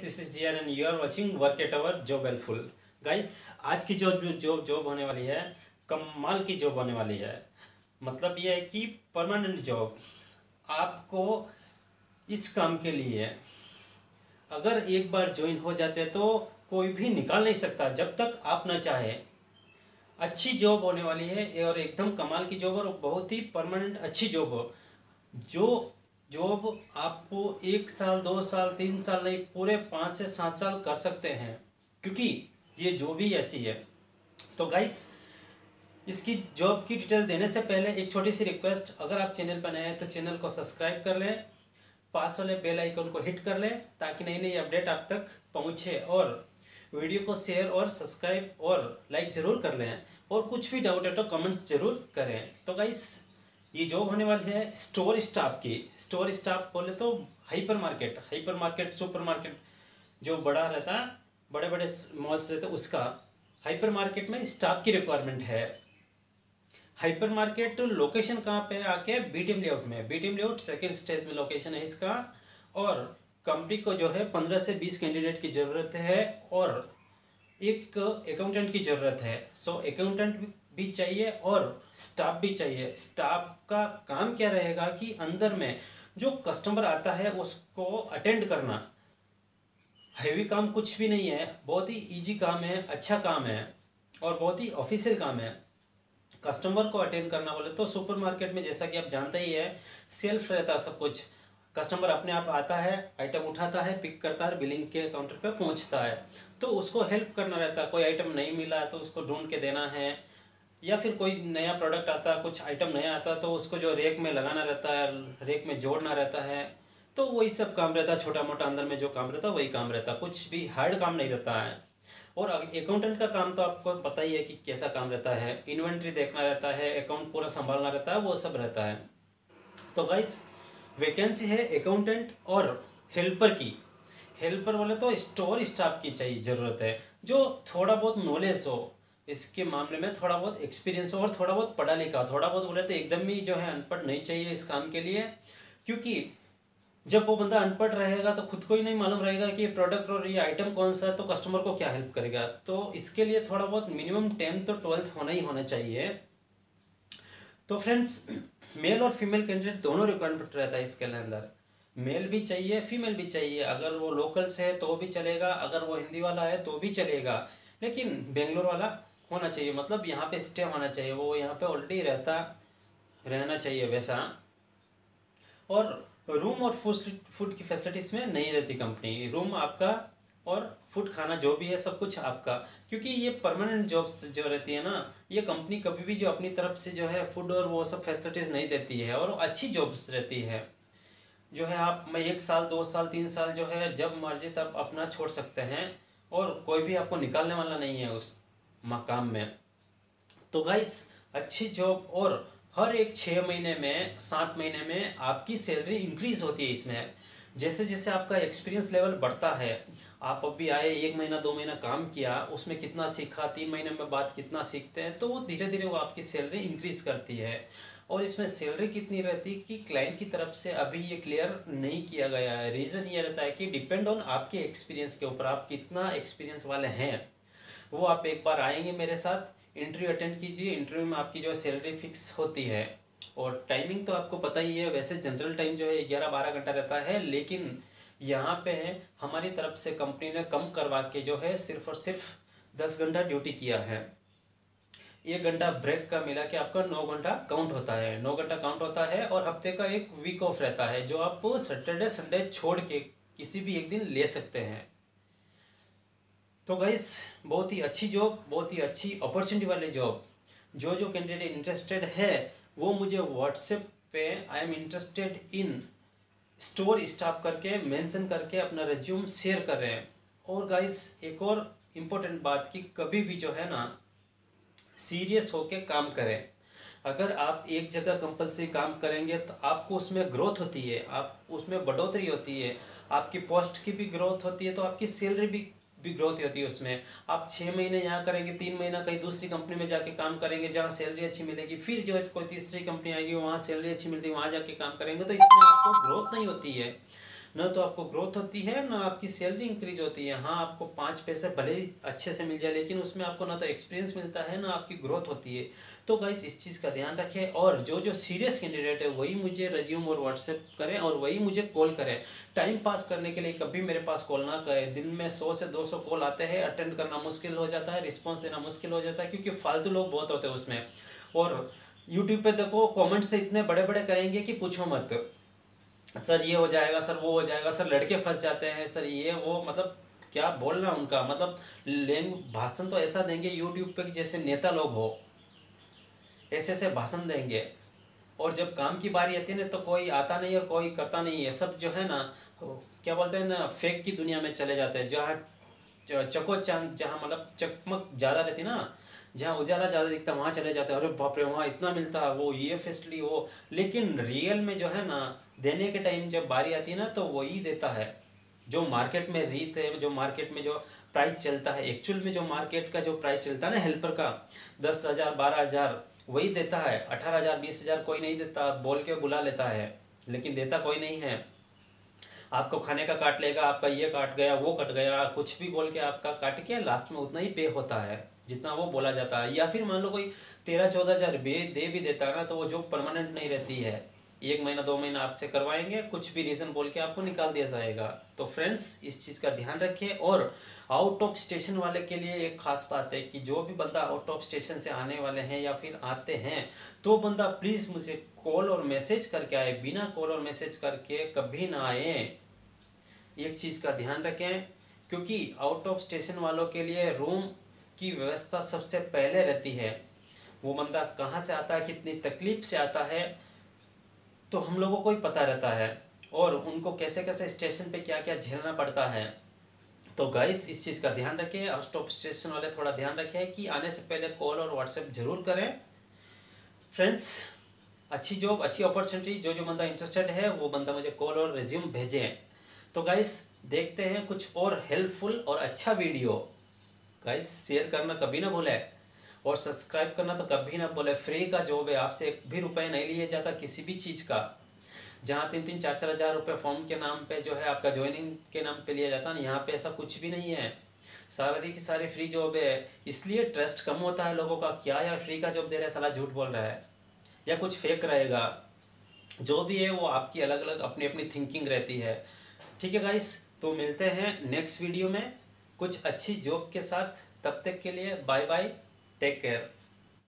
This is जियर and you are watching work at our job helpful guys आज की जो जो जॉब होने वाली है, कमाल की जॉब होने वाली है। मतलब ये है कि परमानेंट जॉब आपको इस काम के लिए, अगर एक बार ज्वाइन हो जाते तो कोई भी निकाल नहीं सकता। जब तक आप ना चाहे, अच्छी जॉब होने वाली है और एकदम कमाल की जॉब और बहुत ही परमानेंट अच्छी जॉब जो जॉब आपको एक साल, दो साल, तीन साल नहीं, पूरे पाँच से सात साल कर सकते हैं, क्योंकि ये जो भी ऐसी है। तो गाइस इसकी जॉब की डिटेल देने से पहले एक छोटी सी रिक्वेस्ट अगर आप चैनल पर नए हैं तो चैनल को सब्सक्राइब कर लें, पास वाले बेल आइकन को हिट कर लें, ताकि नई नई अपडेट आप तक पहुँचे, और वीडियो को शेयर और सब्सक्राइब और लाइक ज़रूर कर लें, और कुछ भी डाउट है तो कमेंट्स ज़रूर करें। तो गाइस ये जॉब होने वाली है स्टोर स्टाफ की। स्टोर स्टाफ बोले तो hyper market hyper market super market जो बड़ा रहता है बड़े बड़े मॉल्स रहते हैं उसका हाइपर मार्केट में स्टाफ की रिक्वायरमेंट है। हाइपर मार्केट लोकेशन कहाँ पे आके बीटीएम लेआउट में बीटीएम लेआउट सेकेंड स्टेज में लोकेशन है इसका और कंपनी को जो है पंद्रह से बीस कैंडिडेट की ज़रूरत है और एक अकाउंटेंट की ज़रूरत है। सो अकाउंटेंट भी चाहिए और स्टाफ भी चाहिए। स्टाफ का काम क्या रहेगा कि अंदर में जो कस्टमर आता है, उसको अटेंड करना। हैवी काम कुछ भी नहीं है, बहुत ही इजी काम है अच्छा काम है और बहुत ही ऑफिशियल काम है। कस्टमर को अटेंड करना बोले तो सुपर मार्केट में जैसा कि आप जानते ही है सेल्फ रहता है सब कुछ। कस्टमर अपने आप आता है आइटम उठाता है पिक करता है बिलिंग के काउंटर पे पहुँचता है। तो उसको हेल्प करना रहता है। कोई आइटम नहीं मिला तो उसको ढूंढ के देना है। या फिर कोई नया प्रोडक्ट आता, कुछ आइटम नया आता तो उसको जो रेक में लगाना रहता है रेक में जोड़ना रहता है तो वही सब काम रहता है छोटा मोटा अंदर में जो काम रहता है वही काम रहता है कुछ भी हार्ड काम नहीं रहता है। और अकाउंटेंट का काम तो आपको पता ही है कि कैसा काम रहता है इन्वेंट्री देखना रहता है अकाउंट पूरा संभालना रहता है, वो सब रहता है। तो गाइस वैकेंसी है अकाउंटेंट और हेल्पर की। हेल्पर बोले तो स्टोर स्टाफ की चाहिए, ज़रूरत है, जो थोड़ा बहुत नॉलेज हो इसके मामले में थोड़ा बहुत एक्सपीरियंस और थोड़ा बहुत पढ़ा लिखा, थोड़ा बहुत बोले तो एकदम ही जो है अनपढ़ नहीं चाहिए इस काम के लिए। क्योंकि जब वो बंदा अनपढ़ रहेगा तो खुद को ही नहीं मालूम रहेगा कि ये प्रोडक्ट और ये आइटम कौन सा है तो कस्टमर को क्या हेल्प करेगा। तो इसके लिए थोड़ा बहुत मिनिमम टेंथ तो ट्वेल्थ होना ही होना चाहिए। तो फ्रेंड्स मेल और फीमेल कैंडिडेट दोनों रिक्वायरमेंट रहता है इसके अंदर। मेल भी चाहिए फीमेल भी चाहिए। अगर वो लोकल से है तो भी चलेगा, अगर वो हिंदी वाला है तो भी चलेगा। लेकिन बेंगलोर वाला होना चाहिए। मतलब यहाँ पे स्टे होना चाहिए। वो यहाँ पे ऑलरेडी रहता, रहना चाहिए वैसा। और रूम और फ़ूड फ़ूड की फैसिलिटीज़ में नहीं रहती कंपनी रूम आपका और फ़ूड खाना जो भी है, सब कुछ आपका। क्योंकि ये परमानेंट जॉब्स जो रहती है ना, ये कंपनी कभी भी जो अपनी तरफ़ से जो है फ़ूड और वो सब फैसिलिटीज़ नहीं देती है और अच्छी जॉब्स रहती है। जो है आप मैं एक साल, दो साल, तीन साल जो है, जब मर्ज़ी तब अपना छोड़ सकते हैं और कोई भी आपको निकालने वाला नहीं है उस मकाम में। तो गाइस अच्छी जॉब और हर एक छः महीने में, सात महीने में आपकी सैलरी इंक्रीज होती है इसमें। जैसे जैसे आपका एक्सपीरियंस लेवल बढ़ता है, आप अभी आए, एक महीना, दो महीना काम किया, उसमें कितना सीखा, तीन महीने में बाद कितना सीखते हैं तो वो धीरे धीरे वो आपकी सैलरी इंक्रीज करती है। और इसमें सैलरी कितनी रहती है कि क्लाइंट की तरफ़ से अभी ये क्लियर नहीं किया गया है। रीज़न ये रहता है कि डिपेंड ऑन आपके एक्सपीरियंस के ऊपर, आप कितना एक्सपीरियंस वाले हैं। वो आप एक बार आएँगे मेरे साथ इंटरव्यू अटेंड कीजिए इंटरव्यू में आपकी जो सैलरी फिक्स होती है, और टाइमिंग तो आपको पता ही है, वैसे जनरल टाइम जो है ग्यारह बारह घंटा रहता है, लेकिन यहाँ पे है, हमारी तरफ़ से कंपनी ने कम करवा के जो है सिर्फ़ और सिर्फ़ दस घंटा ड्यूटी किया है। एक घंटा ब्रेक का मिला के आपका नौ घंटा काउंट होता है। नौ घंटा काउंट होता है और हफ़्ते का एक वीक ऑफ़ रहता है, जो आप सैटरडे संडे छोड़ के किसी भी एक दिन ले सकते हैं। तो गाइस बहुत ही अच्छी जॉब बहुत ही अच्छी अपॉर्चुनिटी वाली जॉब जो जो कैंडिडेट इंटरेस्टेड है, वो मुझे व्हाट्सएप पे I am interested in store staff करके मेंशन करके अपना रिज्यूम शेयर कर रहे हैं. और गाइस एक और इम्पोर्टेंट बात कि कभी भी जो है ना सीरियस होके काम करें. अगर आप एक जगह कंपलसरी काम करेंगे तो आपको उसमें ग्रोथ होती है, आप उसमें बढ़ोतरी होती है. आपकी पोस्ट की भी ग्रोथ होती है तो आपकी सैलरी भी भी ग्रोथ होती है उसमें। आप छः महीने यहाँ करेंगे, तीन महीना कहीं दूसरी कंपनी में जाके काम करेंगे, जहाँ सैलरी अच्छी मिलेगी, फिर जो है कोई तीसरी कंपनी आएगी, वहाँ सैलरी अच्छी मिलती है, वहाँ जाके काम करेंगे तो इसमें आपको ग्रोथ नहीं होती है। ना तो आपको ग्रोथ होती है, ना आपकी सैलरी इंक्रीज होती है। हाँ आपको पाँच पैसे भले ही अच्छे से मिल जाए, लेकिन उसमें आपको ना तो एक्सपीरियंस मिलता है, ना आपकी ग्रोथ होती है। तो गाइज़ इस चीज़ का ध्यान रखें और जो जो सीरियस कैंडिडेट है, वही मुझे रज्यूम और व्हाट्सएप करें और वही मुझे कॉल करें। टाइम पास करने के लिए कभी मेरे पास कॉल ना करें। दिन में सौ से दो सौ कॉल आते हैं अटेंड करना मुश्किल हो जाता है रिस्पॉन्स देना मुश्किल हो जाता है, क्योंकि फालतू लोग बहुत होते हैं उसमें। और यूट्यूब पे देखो कमेंट से इतने बड़े बड़े करेंगे कि पूछो मत। सर ये हो जाएगा, सर वो हो जाएगा, सर लड़के फंस जाते हैं, सर ये वो मतलब क्या बोलना उनका? मतलब लैंग, भाषण तो ऐसा देंगे यूट्यूब पे जैसे नेता लोग हो, ऐसे ऐसे भाषण देंगे। और जब काम की बारी आती है ना तो कोई आता नहीं और कोई करता नहीं है। सब जो है ना, क्या बोलते हैं ना फेक की दुनिया में चले जाते हैं। जहाँ चको चाँद, जहाँ मतलब चकमक ज़्यादा रहती ना जहाँ उजाला ज़्यादा दिखता है, वहाँ चले जाते हैं। अरे बाप रे, वहाँ इतना मिलता है, वो ये फैसिलिटी वो। लेकिन रियल में जो है ना, देने के टाइम जब बारी आती है ना तो वही देता है। जो मार्केट में रीत है, जो मार्केट में जो प्राइस चलता है एक्चुअल में जो मार्केट का जो प्राइस चलता है ना हेल्पर का, दस हज़ार, बारह हज़ार, वही देता है। अठारह हज़ार, बीस हज़ार कोई नहीं देता, बोल के बुला लेता है। लेकिन देता कोई नहीं है। आपको खाने का काट लेगा, आपका ये काट गया, वो कट गया, कुछ भी बोल के आपका काट के लास्ट में उतना ही पे होता है। जितना वो बोला जाता है। या फिर मान लो कोई तेरह, चौदह हज़ार दे भी देता है ना तो वो जॉब परमानेंट नहीं रहती है। एक महीना, दो महीना आपसे करवाएँगे, कुछ भी रीज़न बोल के आपको निकाल दिया जाएगा। तो फ्रेंड्स इस चीज़ का ध्यान रखिए और आउट ऑफ़ स्टेशन वाले के लिए एक खास बात है कि जो भी बंदा आउट ऑफ़ स्टेशन से आने वाले हैं या फिर आते हैं तो बंदा प्लीज़ मुझे कॉल और मैसेज करके आए, बिना कॉल और मैसेज करके कभी ना आए। एक चीज़ का ध्यान रखें, क्योंकि आउट ऑफ़ स्टेशन वालों के लिए रूम की व्यवस्था सबसे पहले रहती है। वो बंदा कहाँ से आता है, कितनी तकलीफ़ से आता है तो हम लोगों को ही पता रहता है। और उनको कैसे कैसे स्टेशन पे क्या क्या झेलना पड़ता है। तो गाइस इस चीज़ का ध्यान रखें और स्टॉप स्टेशन वाले थोड़ा ध्यान रखें कि आने से पहले कॉल और व्हाट्सएप ज़रूर करें। फ्रेंड्स अच्छी जॉब अच्छी अपॉर्चुनिटी जो जो बंदा इंटरेस्टेड है, वो बंदा मुझे कॉल और रिज्यूम भेजें। तो गाइस देखते हैं कुछ और हेल्पफुल और अच्छा वीडियो गाइस शेयर करना कभी ना भूले और सब्सक्राइब करना तो कभी ना बोले फ्री का जॉब है, आपसे एक भी रुपए नहीं लिए जाता किसी भी चीज़ का। जहाँ तीन तीन चार चार हज़ार रुपये फॉर्म के नाम पे जो है आपका ज्वाइनिंग के नाम पे लिया जाता है, यहाँ पे ऐसा कुछ भी नहीं है। सारी की सारी फ्री जॉब है, इसलिए ट्रस्ट कम होता है लोगों का। क्या यार फ्री का जॉब दे रहा है सलाह झूठ बोल रहा है? या कुछ फेक रहेगा? जो भी है, वो आपकी अलग अलग अपनी अपनी थिंकिंग रहती है। ठीक है गाइस तो मिलते हैं नेक्स्ट वीडियो में। कुछ अच्छी जॉब के साथ तब तक के लिए बाय बाय टेक केयर